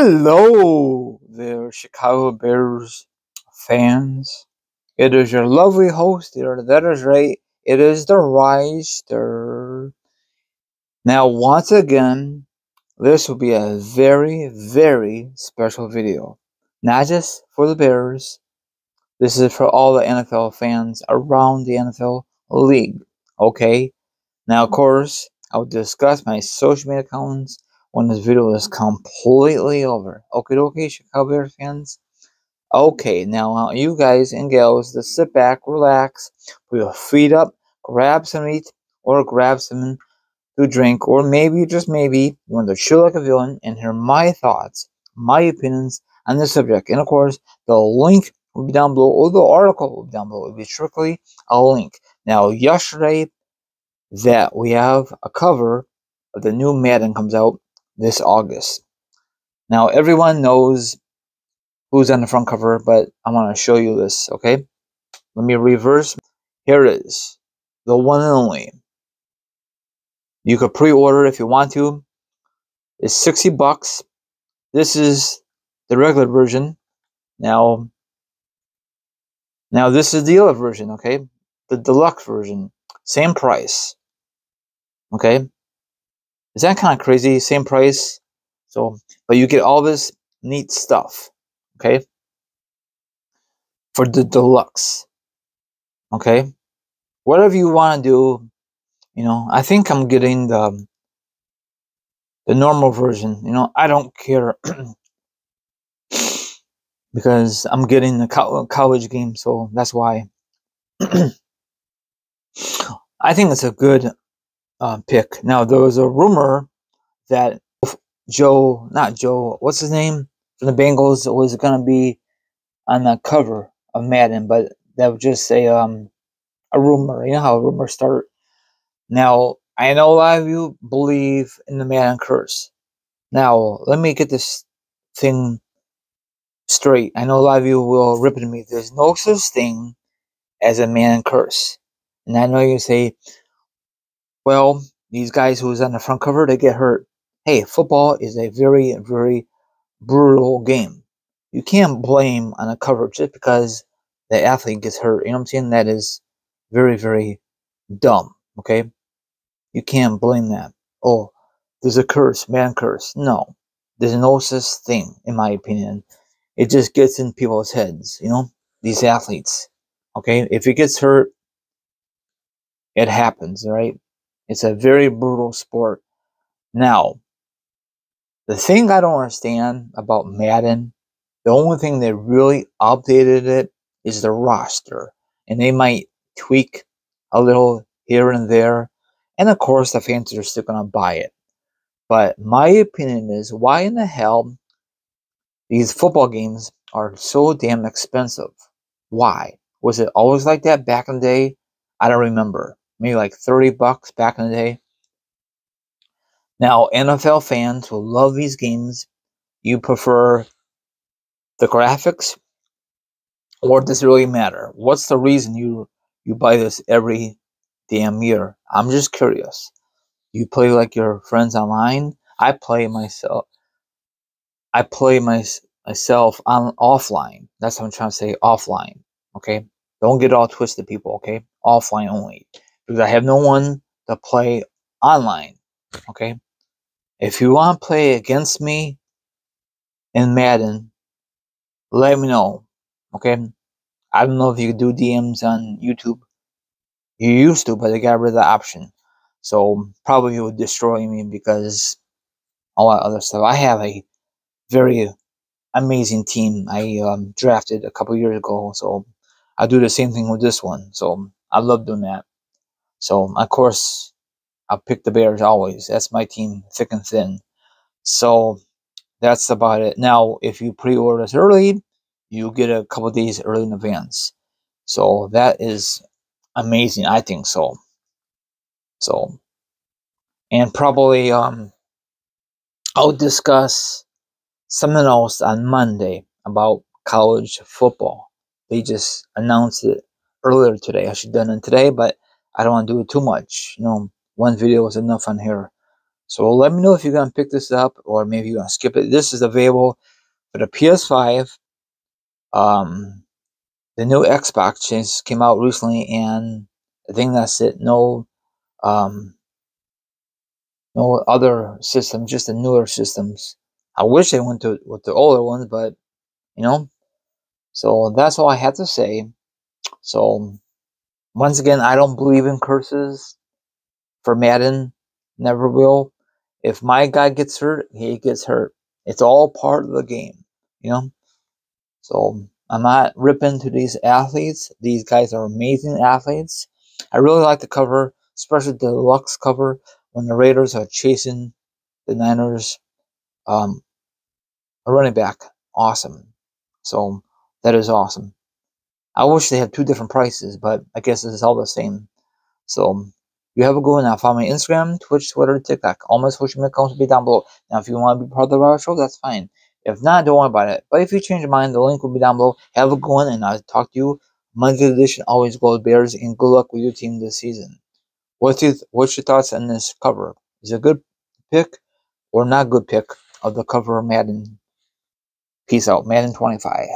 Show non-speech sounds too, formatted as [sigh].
Hello there, Chicago Bears fans. It is your lovely host here. That is right. It is the Reister. Now, once again, this will be a very, very special video. Not just for the Bears. This is for all the NFL fans around the NFL league. Okay? Now, of course, I'll discuss my social media accounts when this video is completely over. Okay, okay, Chicago Bears fans. Okay, now uh, you guys and gals, just sit back, relax, put your feet up, grab some meat, or grab some to drink, or maybe, just maybe, you want to chill like a villain and hear my thoughts, my opinions on this subject. And of course, the link will be down below, or the article will be down below. It will be strictly a link. Now, yesterday, that we have a cover of the new Madden comes out this August. Now, everyone knows who's on the front cover, but I want to show you this, okay? Let me reverse. Here it is, the one and only. You could pre-order if you want to. It's 60 bucks. This is the regular version. Now, now this is the other version, okay? The deluxe version. Same price. Okay? Is that kind of crazy? Same price. So, but you get all this neat stuff. Okay. For the deluxe. Okay. Whatever you want to do, you know, I think I'm getting the um, the normal version. You know, I don't care [clears throat] because I'm getting the co- college game, so that's why. [clears throat] I think it's a good uh, pick. Now there was a rumor that Joe, not Joe, what's his name from the Bengals was going to be on the cover of Madden, but that was just a um a rumor. You know how rumors start. Now I know a lot of you believe in the Madden curse. Now let me get this thing straight. I know a lot of you will rip at me. There's no such thing as a Madden curse. And I know you say, well, these guys who's on the front cover, they get hurt. Hey, football is a very, very brutal game. You can't blame on the cover just because the athlete gets hurt. You know what I'm saying? That is very, very dumb. Okay? You can't blame that. Oh, there's a curse, man curse. No. There's no such thing, in my opinion. It just gets in people's heads, you know? These athletes. Okay? If it gets hurt, it happens, right? It's a very brutal sport. Now, the thing I don't understand about Madden, the only thing they really updated it is the roster. And they might tweak a little here and there. And of course, the fans are still going to buy it. But my opinion is why in the hell these football games are so damn expensive? Why? Was it always like that back in the day? I don't remember maybe like 30 bucks back in the day. Now, NFL fans will love these games, you prefer the graphics or does it really matter? What's the reason you you buy this every damn year? I'm just curious. You play like your friends online. I play myself. I play my, myself on offline. That's what I'm trying to say. Offline. Okay. Don't get all twisted, people. Okay. Offline only because I have no one to play online. Okay? If you want to play against me in Madden, let me know. Okay? I don't know if you do DMs on YouTube. You used to, but they got rid of the option. So probably it would destroy me because all other stuff. I have a very amazing team I um, drafted a couple years ago. So I'll do the same thing with this one. So I love doing that. So of course I'll pick the Bears always. That's my team, thick and thin. So that's about it. Now, if you pre-order this early, you get a couple days early in advance. So that is amazing. I think so. So, and probably um, I'll discuss something else on Monday about college football. They just announced it earlier today. I should have done it today, but I don't want to do it too much. You know, one video was enough on here. So let me know if you're gonna pick this up or maybe you're gonna skip it. This is available for the PS5. Um, the new Xbox just came out recently, and I think that's it. No, um, no other system, just the newer systems. I wish they went to with the older ones, but you know. So that's all I have to say. So once again, I don't believe in curses for Madden. Never will. If my guy gets hurt, he gets hurt. It's all part of the game, you know. So I'm not ripping to these athletes. These guys are amazing athletes. I really like the cover, especially the deluxe cover when the Raiders are chasing the Niners. Um, a running back, awesome. So that is awesome. I wish they had two different prices, but I guess it's all the same. So you have a one. Now follow me Instagram, Twitch, Twitter, TikTok. All my social media accounts will be down below. Now if you want to be part of the Show, that's fine. If not, don't worry about it. But if you change your mind, the link will be down below. Have a good one, and I'll talk to you Monday edition. Always gold Bears, and good luck with your team this season. What's your what's your thoughts on this cover? Is it a good pick or not good pick of the cover of Madden? Peace out, Madden 25.